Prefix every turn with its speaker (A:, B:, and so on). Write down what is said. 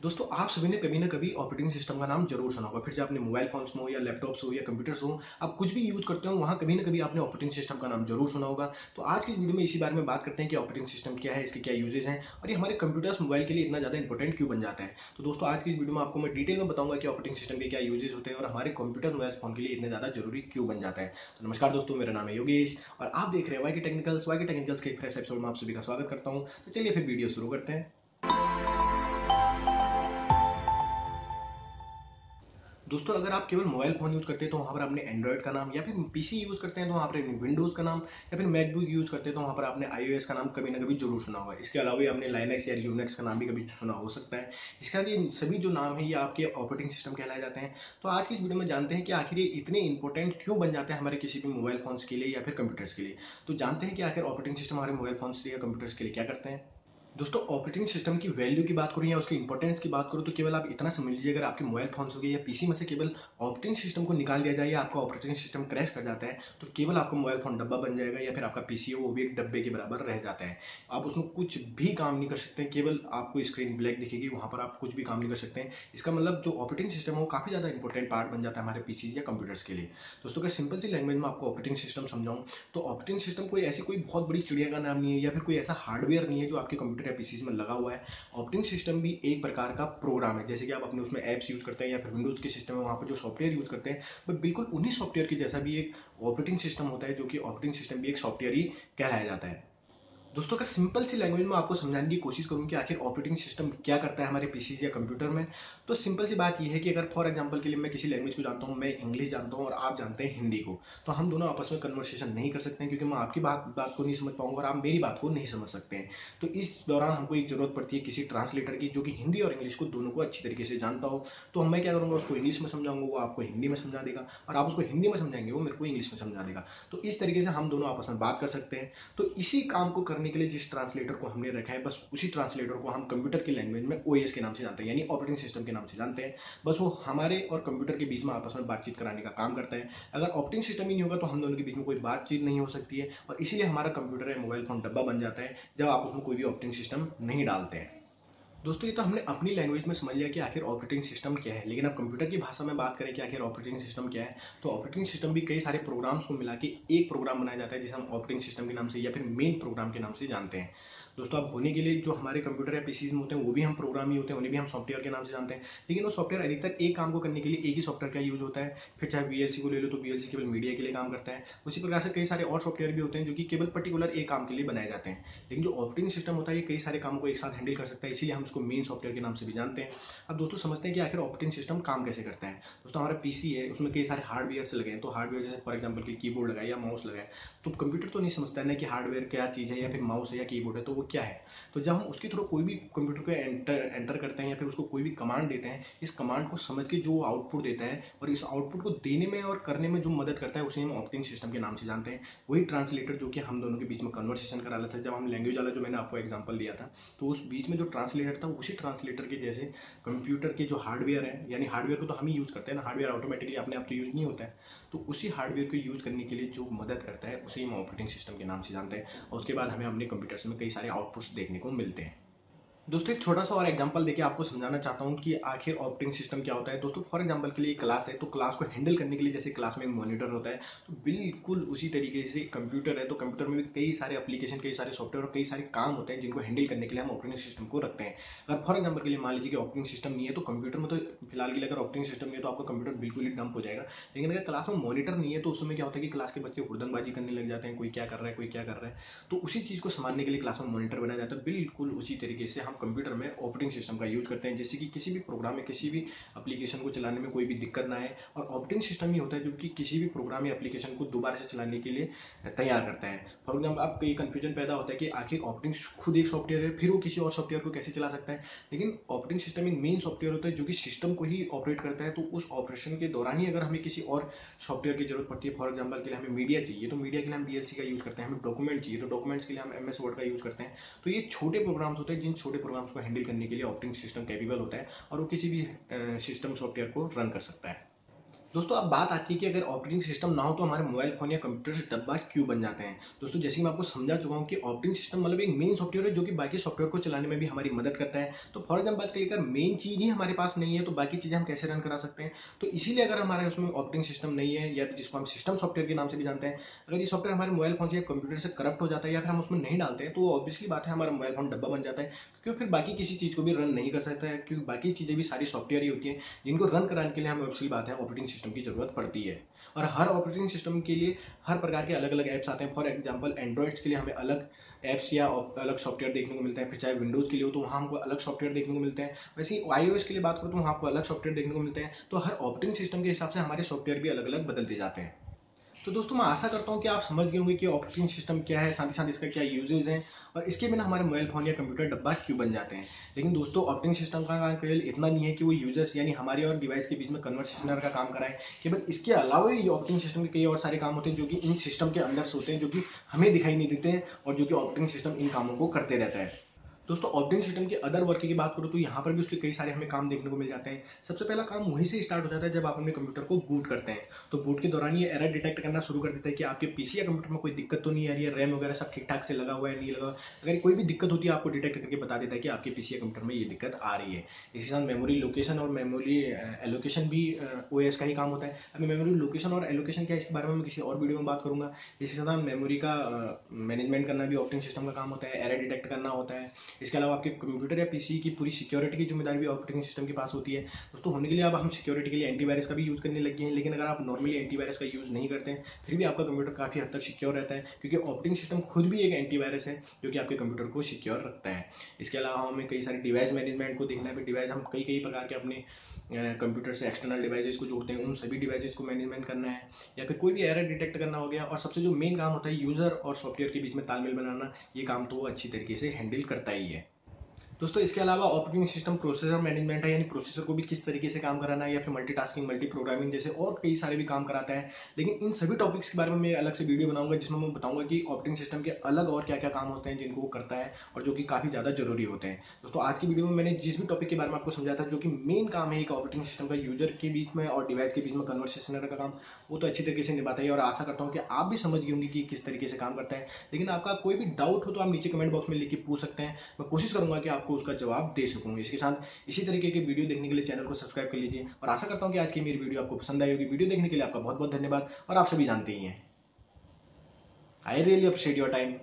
A: दोस्तों, आप सभी ने कभी ना कभी ऑपरेटिंग सिस्टम का नाम ज़रूर सुना होगा। फिर चाहे अपने मोबाइल फोन्स में हो या लैपटॉप्स हो या कंप्यूटर्स हो, आप कुछ भी यूज़ करते हो, वहाँ कभी ना कभी आपने ऑपरेटिंग सिस्टम का नाम ज़रूर सुना होगा। तो आज की वीडियो में इसी बारे में बात करते हैं कि ऑपरेटिंग सिस्टम क्या है, इसके क्या यूजेज हैं और ये हमारे कंप्यूटर्स मोबाइल के लिए इतना ज़्यादा इंपॉर्टेंट क्यों बन जाता है। तो दोस्तों, आज की वीडियो में आपको मैं डिटेल में बताऊँगा कि ऑपरेटिंग सिस्टम के क्या यूजेज होते हैं और हमारे कंप्यूटर मोबाइल फ़ोन के लिए इतने ज़्यादा ज़रूरी क्यों बन जाता है। तो नमस्कार दोस्तों, मेरा नाम है योगेश और आप देख रहे हैं Y K technicals Y K technicals के फ्रेश एपिसोड में आप सभी का स्वागत करता हूँ। तो चलिए फिर वीडियो शुरू करते हैं। दोस्तों, अगर आप केवल मोबाइल फ़ोन यूज़ करते हैं तो वहाँ पर आपने एंड्रॉइड का नाम या फिर पीसी यूज़ करते हैं तो वहाँ पर विंडोज़ का नाम या फिर मैकबुक यूज़ करते हैं तो वहाँ पर आपने आईओएस का नाम कभी ना कभी ज़रूर सुना होगा। इसके अलावा आपने लाइनेक्स या यूनेक्स का नाम भी कभी सुना हो सकता है। इसके बाद ये सभी जो नाम है, ये आपके ऑपरेटिंग सिस्टम कहलाए जाते हैं। तो आज की इस वीडियो में जानते हैं कि आखिर ये इतने इंपॉर्टेंट क्यों बन जाते हैं हमारे किसी भी मोबाइल फोन्स के लिए या फिर कंप्यूटर्स के लिए। तो जानते हैं कि आखिर ऑपरेटिंग सिस्टम हमारे मोबाइल फोन्स या कंप्यूटर्स के लिए क्या करते हैं? दोस्तों ऑपरेटिंग सिस्टम की वैल्यू की बात करूँ या उसकी इंपॉर्टेंस की बात करूँ तो केवल आप इतना समझ लीजिए, अगर आपके मोबाइल फ़ोन हो गए या पीसी में से केवल ऑपरेटिंग सिस्टम को निकाल दिया जाए या आपका ऑपरेटिंग सिस्टम क्रैश कर जाता है तो केवल आपका मोबाइल फ़ोन डब्बा बन जाएगा या फिर आपका पीसी वो भी एक डब्बे के बराबर रह जाता है। आप उसमें कुछ भी काम नहीं कर सकते, केवल आपको स्क्रीन ब्लैक दिखेगी, वहाँ पर आप कुछ भी काम नहीं कर सकते। हैं इसका मतलब जो ऑपरेटिंग सिस्टम है, वो काफ़ी ज़्यादा इंपॉर्टेंट पार्ट बन जाता है हमारे पीसी या कंप्यूटर्स के लिए। दोस्तों, अगर सिंपल सी लैंग्वेज में आपको ऑपरेटिंग सिस्टम समझाऊँ तो ऑपरेटिंग सिस्टम कोई ऐसी कोई बहुत बड़ी चिड़िया का नाम नहीं है या फिर कोई ऐसा हार्डवेयर नहीं है जो आपके कंप्यूटर या पीसी में लगा हुआ है। ऑपरेटिंग सिस्टम भी एक प्रकार का प्रोग्राम है। जैसे कि आप अपने उसमें ऐप्स यूज़ करते हैं या फिर विंडोज़ के सिस्टम में वहाँ पर जो सॉफ्टवेयर यूज़ करते हैं बट बिल्कुल उन्हीं सॉफ्टवेयर के जैसा भी एक ऑपरेटिंग सिस्टम होता है, जो कि ऑपरेटिंग सिस्टम भी एक सॉफ्टवेयर ही कहलाया जाता है। दोस्तों, अगर सिंपल सी लैंग्वेज में आपको समझाने की कोशिश करूँ कि आखिर ऑपरेटिंग सिस्टम क्या करता है हमारे पीसी या कंप्यूटर में तो सिंपल सी बात यह है कि अगर फॉर एग्जांपल के लिए मैं किसी लैंग्वेज को जानता हूँ, मैं इंग्लिश जानता हूँ और आप जानते हैं हिंदी को तो हम दोनों आपस में कन्वर्सेशन नहीं कर सकते हैं क्योंकि मैं आपकी बात बात को नहीं समझ पाऊँगा और आप मेरी बात को नहीं समझ सकते हैं। तो इस दौरान हमको एक ज़रूरत पड़ती है किसी ट्रांसलेटर की जो कि हिंदी और इंग्लिश को दोनों को अच्छी तरीके से जानता हो। तो मैं क्या करूँगा, उसको इंग्लिश में समझाऊँगा, वो आपको हिंदी में समझा देगा और आप उसको हिंदी में समझाएँगे, वो मेरे को इंग्लिश में समझा देगा। तो इस तरीके से हम दोनों आपस में बात कर सकते हैं। तो इसी काम को करने के लिए जिस ट्रांसलेटर को हमने रखा है, बस उसी ट्रांसलेटर को हम कंप्यूटर की लैंग्वेज में ओ के नाम से जानते हैं, यानी ऑपरेटिंग सिस्टम के नाम से जानते हैं। बस वो हमारे और कंप्यूटर के बीच में आपस में बातचीत कराने का काम करता है। अगर ऑपरेटिंग सिस्टम ही नहीं होगा तो हम दोनों के बीच में कोई बातचीत नहीं हो सकती है, और इसीलिए हमारा कंप्यूटर या मोबाइल फ़ोन डब्बा बन जाता है, जब आप उसमें कोई भी ऑपरेटिंग सिस्टम नहीं डालते हैं। दोस्तों, ये तो हमने अपनी लैंग्वेज में समझ लिया कि आखिर ऑपरेटिंग सिस्टम क्या है। लेकिन अब कंप्यूटर की भाषा में बात करें कि आखिर ऑपरेटिंग सिस्टम क्या है तो ऑपरेटिंग सिस्टम भी कई सारे प्रोग्राम्स को मिला के एक प्रोग्राम बनाया जाता है, जिसे हम ऑपरेटिंग सिस्टम के नाम से या फिर मेन प्रोग्राम के नाम से जानते हैं। दोस्तों, अब होने के लिए जो हमारे कंप्यूटर या पीसीज में होते हैं, वो भी हम प्रोग्राम ही होते हैं, उन्हें भी हम सॉफ्टवेयर के नाम से जानते हैं। लेकिन वो सॉफ्टवेयर अधिकतर एक काम को करने के लिए एक ही सॉफ्टवेयर का यूज़ होता है। फिर चाहे वीएलसी को ले लो तो वीएलसी केवल मीडिया के लिए काम करता है। उसी प्रकार से कई सारे और सॉफ्टवेयर भी होते हैं, जो कि केवल पर्टिकुलर एक काम के लिए बनाए जाते हैं। लेकिन जो ऑपरेटिंग सिस्टम होता है, ये कई सारे कामों को एक साथ हैंडल कर सकता है, इसीलिए हम उसको मेन सॉफ्टवेयर के नाम से भी जानते हैं। अब दोस्तों, समझते हैं कि आखिर ऑपरेटिंग सिस्टम काम कैसे करता है। दोस्तों, हमारा पीसी है, उसमें कई सारे हार्डवेयर से लगे हैं। तो हार्डवेयर जैसे फॉर एग्ज़ाम्पल की कीबोर्ड लगाए या माउस लगाए। तो कंप्यूटर तो नहीं समझता है ना कि हार्डवेयर क्या चीज़ है या फिर माउस है या कीबोर्ड है तो वो क्या है? तो जब हम उसके थ्रू कोई भी कंप्यूटर को एंटर एंटर करते हैं या फिर उसको कोई भी कमांड देते हैं, इस कमांड को समझ के जो आउटपुट देता है और इस आउटपुट को देने में और करने में जो मदद करता है, उसे हम ऑपरेटिंग सिस्टम के नाम से जानते हैं। वही ट्रांसलेटर जो कि हम दोनों के बीच में कन्वर्सेशन करा लेता है। जब हम लैंग्वेज वाला जो मैंने आपको एग्ज़ाम्पल दिया था तो उस बीच में जो ट्रांसलेटर था उसी ट्रांसलेटर के जैसे कंप्यूटर के जो हार्डवेयर है, यानी हार्डवेयर को तो हम ही यूज़ करते हैं ना हार्डवेयर ऑटोमेटिकली अपने आप तो यूज़ नहीं होता है। तो उसी हार्डवेयर को यूज़ करने के लिए जो मदद करता है, उसे हम ऑपरेटिंग सिस्टम के नाम से जानते हैं। और उसके बाद हमें अपने कंप्यूटर्स में कई सारे आउटपुट्स देखने को मिलते हैं। दोस्तों, एक छोटा सा और एग्जांपल देके आपको समझाना चाहता हूँ कि आखिर ऑपरेटिंग सिस्टम क्या होता है। दोस्तों फॉर एग्जांपल के लिए क्लास है तो क्लास को हैंडल करने के लिए जैसे क्लास में एक मॉनिटर होता है तो बिल्कुल उसी तरीके से कंप्यूटर है तो कंप्यूटर में भी कई सारे एप्लीकेशन कई सारे सॉफ्टवेयर और कई सारे काम होते हैं जिनको हैंडल करने के लिए हम ऑपरेटिंग सिस्टम को रखते हैं। अगर फॉर एग्ज़ाम्पल के लिए मान लीजिए कि ऑपरेटिंग सिस्टम नहीं है तो कंप्यूटर में तो फ़िलहाल के लिए अगर ऑपरेटिंग सिस्टम नहीं है तो आपका कंप्यूटर बिल्कुल ही डंप हो जाएगा। लेकिन अगर क्लास में मॉनिटर नहीं है तो उसमें क्या होता है कि क्लास के बच्चे हुड़दंगबाजी करने लग जाते हैं, कोई क्या कर रहा है, कोई क्या कर रहा है। तो उसी चीज़ को संभालने के लिए क्लास में मॉनिटर बनाया जाता है, बिल्कुल उसी तरीके से हम कंप्यूटर में ऑपरेटिंग सिस्टम का यूज़ करते हैं, जिससे कि किसी भी प्रोग्राम में, किसी भी एप्लीकेशन को चलाने में कोई भी दिक्कत ना आए। और ऑपरेटिंग सिस्टम ही होता है जो कि किसी भी प्रोग्राम या एप्लीकेशन को दोबारा से चलाने के लिए तैयार करता है। फॉर एग्ज़ाम्पल आपको ये कन्फ्यूज़न पैदा होता है कि आखिर ऑपरेटिंग खुद एक सॉफ्टवेयर है, फिर वो किसी और सॉफ्टवेयर को कैसे चला सकता है? लेकिन ऑपरेटिंग सिस्टम एक मेन सॉफ्टवेयर होता है जो कि सिस्टम को ही ऑपरेट करता है तो उस ऑपरेशन के दौरान ही अगर हमें किसी और सॉफ्टवेयर की ज़रूरत पड़ती है फॉर एग्ज़ाम्पल के लिए हमें मीडिया चाहिए तो मीडिया के लिए हम बी का यूज़ करते हैं, हमें डॉक्यूमेंट चाहिए तो डॉक्यूमेंट्स के लिए हम एम एस वर्ड का यूज़ करते हैं। तो ये छोटे प्रोग्राम्स होते हैं जिन छोटे प्रोग्राम्स को हैंडल करने के लिए ऑपरेटिंग सिस्टम कैपेबल होता है और वो किसी भी सिस्टम सॉफ्टवेयर को रन कर सकता है। दोस्तों, अब बात आती है कि अगर ऑपरेटिंग सिस्टम ना हो तो हमारे मोबाइल फ़ोन या कंप्यूटर से डब्बा क्यों बन जाते हैं? दोस्तों, जैसे कि मैं आपको समझा चुका हूँ कि ऑपरेटिंग सिस्टम मतलब एक मेन सॉफ्टवेयर है जो कि बाकी सॉफ्टवेयर को चलाने में भी हमारी मदद करता है। तो फॉर एग्ज़ाम्पल बात करिए मेन चीज़ ही हमारे पास नहीं है तो बाकी चीज़ें हम कैसे रन करा सकते हैं? तो इसीलिए अगर हमारे उसमें ऑपरेटिंग सिस्टम नहीं है या जिसको हम सिस्टम सॉफ्टवेयर के नाम से भी जानते हैं, अगर ये सॉफ्टवेयर हमारे मोबाइल फ़ोन से या कंप्यूटर से करप्ट हो जाता है या फिर हम उसमें नहीं डालते हैं तो ऑब्वियसली बात है हमारा मोबाइल फ़ोन डब्बा बन जाता है। क्योंकि फिर बाकी किसी चीज़ को भी रन नहीं कर सकता है, क्योंकि बाकी चीज़ें भी सारी सॉफ्टवेयर ही होती हैं, जिनको रन कराने के लिए हमें ऑब्वियसली बात है ऑपरेटिंग सिस्टम की ज़रूरत पड़ती है। और हर ऑपरेटिंग सिस्टम के लिए हर प्रकार के अलग अलग ऐप्स आते हैं। फॉर एग्ज़ाम्पल एंड्रॉइड्स के लिए हमें अलग ऐप्स या अलग सॉफ्टवेयर देखने को मिलता है। फिर चाहे विंडोज़ के लिए हो तो वहाँ हमको अलग सॉफ्टवेयर देखने को मिलते हैं। वैसे ही आई के लिए बात करो तो वहाँ आपको अलग सॉफ्टवेयर देखने को मिलते हैं। तो हर ऑपरेटिंग सिस्टम के हिसाब से हमारे सॉफ्टवेयर भी अलग अलग बदलते जाते हैं। तो दोस्तों, मैं आशा करता हूँ कि आप समझ गए होंगे कि ऑपरेटिंग सिस्टम क्या है साथ ही साथ इसका क्या यूजेज हैं और इसके बिना हमारे मोबाइल फ़ोन या कंप्यूटर डब्बा क्यों बन जाते हैं। लेकिन दोस्तों ऑपरेटिंग सिस्टम का काम केवल इतना नहीं है कि वो यूज़र्स यानी हमारे और डिवाइस के बीच में कन्वर्सेशनर का काम कराए। केवल इसके अलावा ये ऑपरेटिंग सिस्टम के कई और सारे काम होते हैं जो कि इन सिस्टम के अंदर से होते हैं, जो कि हमें दिखाई नहीं देते हैं और जो कि ऑपरेटिंग सिस्टम इन कामों को करते रहता है। दोस्तों ऑपरेटिंग सिस्टम की अदर वर्क की बात करूँ तो यहाँ पर भी उसके कई सारे हमें काम देखने को मिल जाते हैं। सबसे पहला काम वहीं से स्टार्ट हो जाता है जब आप अपने कंप्यूटर को बूट करते हैं। तो बूट के दौरान ये एरर डिटेक्ट करना शुरू कर देता है कि आपके पीसी या कंप्यूटर में कोई दिक्कत तो नहीं आ रही है? रैम वगैरह सब ठीक ठाक से लगा हुआ है नहीं लगा अगर कोई भी दिक्कत होती है, आपको डिटेक्ट करके बता देता है कि आपके पीसी या कंप्यूटर में ये दिक्कत आ रही है। इसी साथ मेमोरी लोकेशन और मेमोरी एलोकेशन भी ओएस का ही काम होता है। अभी मेमोरी लोकेशन और एलोकेशन क्या है, इसके बारे में मैं किसी और वीडियो में बात करूँगा। इसी साथ मेमोरी का मैनेजमेंट करना भी ऑपरेटिंग सिस्टम का काम होता है एरर डिटेक्ट करना होता है। इसके अलावा आपके कंप्यूटर या पीसी की पूरी सिक्योरिटी की ज़िम्मेदारी भी ऑपरेटिंग सिस्टम के पास होती है। दोस्तों, होने के लिए अब हम सिक्योरिटी के लिए एंटीवायरस का भी यूज़ करने लगे हैं, लेकिन अगर आप नॉर्मली एंटीवायरस का यूज़ नहीं करते हैं, फिर भी आपका कंप्यूटर काफ़ी हद तक सिक्योर रहता है, क्योंकि ऑपरेटिंग सिस्टम खुद भी एक एंटीवायरस है, जो कि आपके कंप्यूटर को सिक्योर रखता है। इसके अलावा हमें कई सारे डिवाइस मैनेजमेंट को देखना है डिवाइस हम कई कई प्रकार के अपने कंप्यूटर से एक्सटर्नल डिवाइसेस को जोड़ते हैं, उन सभी डिवाइसेज को मैनेजमेंट करना है, या फिर कोई भी एरर डिटेक्ट करना हो गया, और सबसे जो मेन काम होता है, यूज़र और सॉफ्टवेयर के बीच में तालमेल बनाना, ये काम तो वो अच्छी तरीके से हैंडल करता ही है। दोस्तों, इसके अलावा ऑपरेटिंग सिस्टम प्रोसेसर मैनेजमेंट है, यानी प्रोसेसर को भी किस तरीके से काम कराना है या फिर मल्टीटास्किंग मल्टी प्रोग्रामिंग जैसे और कई सारे भी काम कराता है। लेकिन इन सभी टॉपिक्स के बारे में मैं अलग से वीडियो बनाऊँगा, जिसमें मैं बताऊँगा कि ऑपरेटिंग सिस्टम के अलग और क्या क्या काम होते हैं, जिनको वो करता है और जो कि काफ़ी ज़्यादा ज़रूरी होते हैं। दोस्तों, आज की वीडियो में मैंने जिस भी टॉपिक के बारे में आपको समझा था, जो कि मेन काम है एक ऑपरेटिंग सिस्टम का यूज़र के बीच में और डिवाइस के बीच में कन्वर्सेशनर का काम, वो तो अच्छी तरीके से निभाता है और आशा करता हूँ कि आप भी समझ गए होंगे कि किस तरीके से काम करता है। लेकिन आपका कोई भी डाउट हो तो आप नीचे कमेंट बॉक्स में लिख के पूछ सकते हैं। मैं कोशिश करूँगा कि आपको उसका जवाब दे सकूँ इसके साथ इसी तरीके के वीडियो देखने के लिए चैनल को सब्सक्राइब कर लीजिए और आशा करता हूँ कि आज की मेरी वीडियो आपको पसंद आई होगी। वीडियो देखने के लिए आपका बहुत बहुत धन्यवाद और आप सभी जानते ही हैं। I really appreciate your time